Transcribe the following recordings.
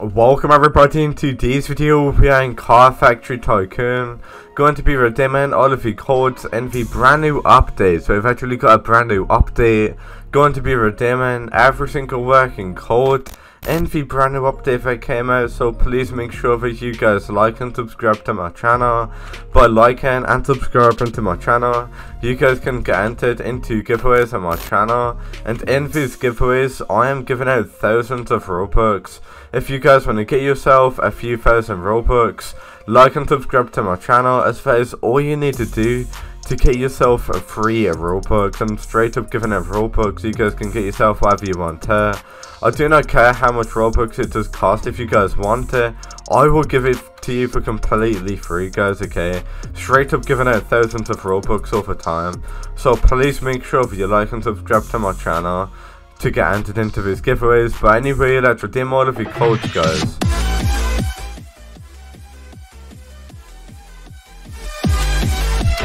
Welcome everybody into today's video, we are in Car Factory Tycoon. Going to be redeeming all of the codes in the brand new update So we've actually got a brand new update. Going to be redeeming every single working code the brand new update that came out so please make sure that you guys like and subscribe to my channel. By liking and subscribing to my channel you guys can get entered into giveaways on my channel. And in these giveaways I am giving out thousands of robux. If you guys want to get yourself a few thousand robux like and subscribe to my channel as that is all you need to do to get yourself a free Robux. I'm straight up giving out Robux. You guys can get yourself whatever you want. I do not care how much Robux it does cost if you guys want it. I will give it to you for completely free guys, okay? Straight up giving out thousands of Robux over time. So please make sure that you like and subscribe to my channel to get entered into these giveaways. But anyway, let's redeem all of your codes guys.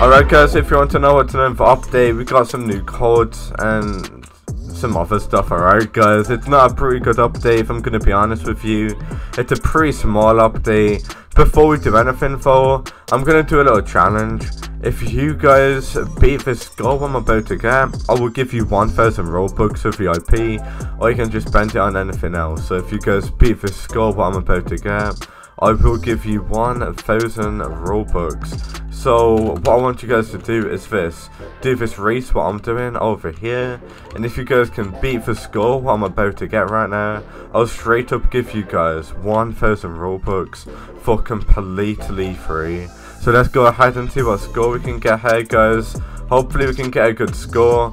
Alright guys, if you want to know what's in for update, we got some new codes and some other stuff, alright guys. It's not a pretty good update if I'm to be honest with you. It's a pretty small update. Before we do anything though, I'm to do a little challenge. If you guys beat this goal I'm about to get, I will give you 1000 Robux of VIP, or you can just spend it on anything else. So if you guys beat this goal what I'm about to get, I will give you 1000 Robux. So what I want you guys to do is this. Do this race what I'm doing over here. And if you guys can beat the score what I'm about to get right now, I'll straight up give you guys 1000 Robux for completely free. So let's go ahead and see what score we can get here guys. Hopefully we can get a good score.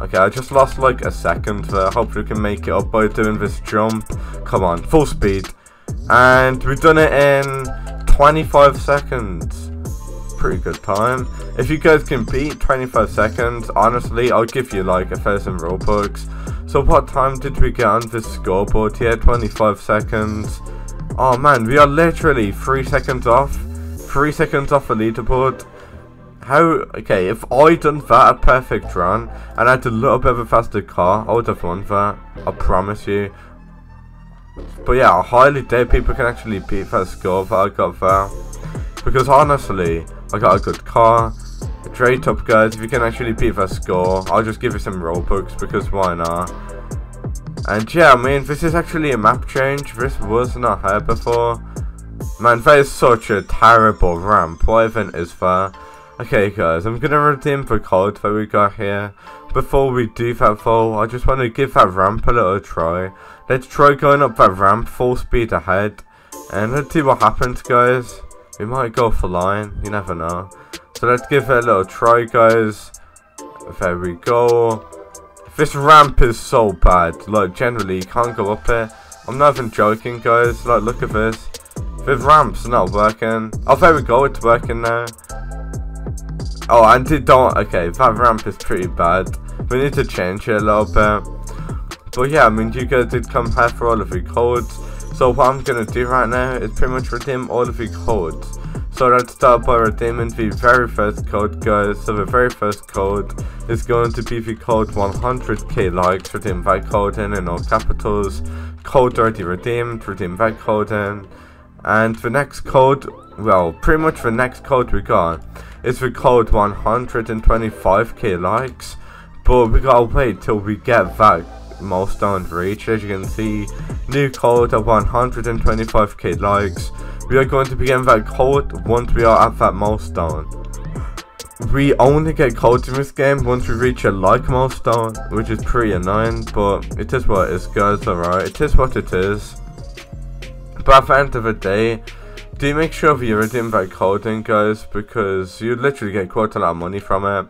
Okay, I just lost like a second there. Hopefully we can make it up by doing this jump. Come on, full speed. And we've done it in 25 seconds pretty good time. If you guys can beat 25 seconds, honestly, I'll give you like a thousand Robux. So what time did we get on this scoreboard here? 25 seconds. Oh man, we are literally 3 seconds off. 3 seconds off the leaderboard. How, okay, if I done that a perfect run, and I had a little bit of a faster car, I would have won that. I promise you. But yeah, I highly doubt people can actually beat that score that I got there. Because honestly, I got a good car. Straight up guys, if you can actually beat that score, I'll just give you some Robux because why not? And yeah, I mean, this is actually a map change. This was not here before. Man, that is such a terrible ramp. What even is that? Okay guys, I'm gonna redeem the code that we got here. Before we do that though, I just want to give that ramp a little try. Let's try going up that ramp full speed ahead. And let's see what happens guys. We might go for line, you never know. So let's give it a little try, guys. There we go. This ramp is so bad. Like, generally, you can't go up it. I'm not even joking, guys. Like, look at this. This ramp's not working. Oh, there we go. It's working now. Oh, and it don't... Okay, that ramp is pretty bad. We need to change it a little bit. But yeah, I mean, you guys did come here for all of your codes. So what I'm gonna do right now is pretty much redeem all of the codes. So let's start by redeeming the very first code guys. So the very first code is going to be the code 100k likes. Redeem that code in in all capitals. Code already redeemed. Redeem that code in. And the next code, well, pretty much the next code we got is the code 125k likes. But we gotta wait till we get that milestone reached. As you can see, new code of 125k likes. We are going to begin that code once we are at that milestone. We only get codes in this game once we reach a like milestone, which is pretty annoying, but it is what it is guys, alright, it is what it is. But at the end of the day, do make sure redeem that code in guys, because you literally get quite a lot of money from it.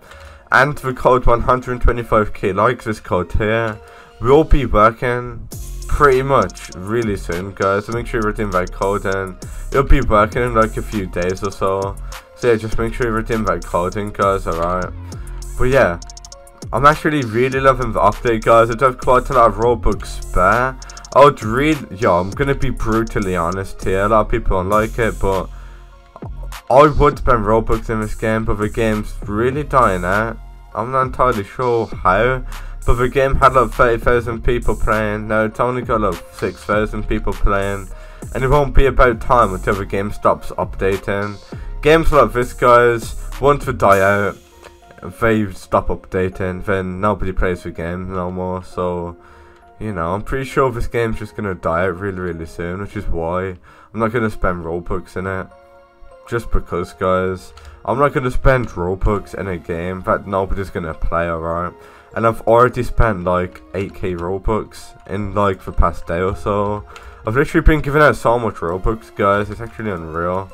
And the code 125k likes this code here. Will be working pretty much really soon guys. So make sure you redeem that code and it'll be working in like a few days or so. So yeah just make sure you redeem code in guys alright? But yeah I'm actually really loving the update guys. I do have quite a lot of Robux spare I would really yeah I'm gonna be brutally honest here a lot of people don't like it but I would spend Robux in this game but the game's really dying out I'm not entirely sure how but the game had like 30,000 people playing. Now it's only got like 6,000 people playing, and it won't be about time until the game stops updating. Games like this, guys, once they die out, they stop updating, then nobody plays the game no more. So, you know, I'm pretty sure this game's just gonna die out really, really soon, which is why I'm not gonna spend Robux in it. Just because, guys, I'm not gonna spend Robux in a game that nobody's gonna play, alright? And I've already spent like 8k Robux in like the past day or so. I've literally been giving out so much Robux, guys, it's actually unreal.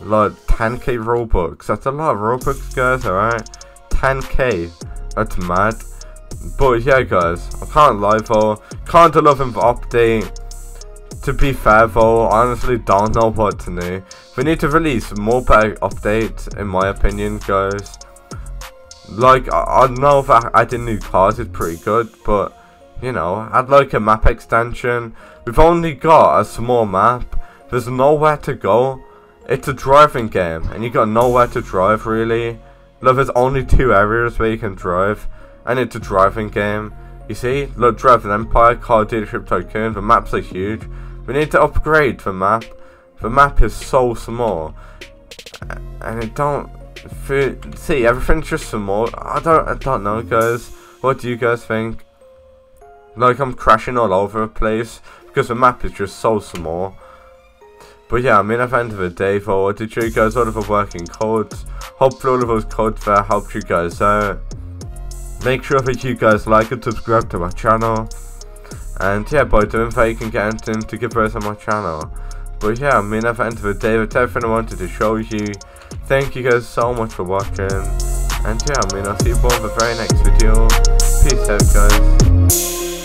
Like 10k Robux, that's a lot of Robux, guys, alright? 10k, that's mad. But yeah, guys, I can't lie though. Can't love for update. To be fair though, I honestly don't know what to do. We need to release more better updates, in my opinion, guys. Like, I, I know that adding new cars is pretty good, but, you know, add like a map extension. We've only got a small map. There's nowhere to go. It's a driving game, and you got nowhere to drive, really. Look, there's only two areas where you can drive, and it's a driving game. You see, look, Driving Empire, Car Dealership Tycoon, the maps are huge. We need to upgrade the map. The map is so small, and it don't see everything's just small. I don't, I don't know, guys. What do you guys think? Like I'm crashing all over the place because the map is just so small. But yeah, I mean, at the end of the day, though, I did you guys all of the working codes. Hopefully all of those codes there helped you guys out. Make sure that you guys like and subscribe to my channel. And yeah, by doing that, you can get into give us on my channel. But yeah, I mean, at the end of the day, that's everything I wanted to show you. Thank you guys so much for watching. And yeah, I mean, I'll see you all in the very next video. Peace out, guys.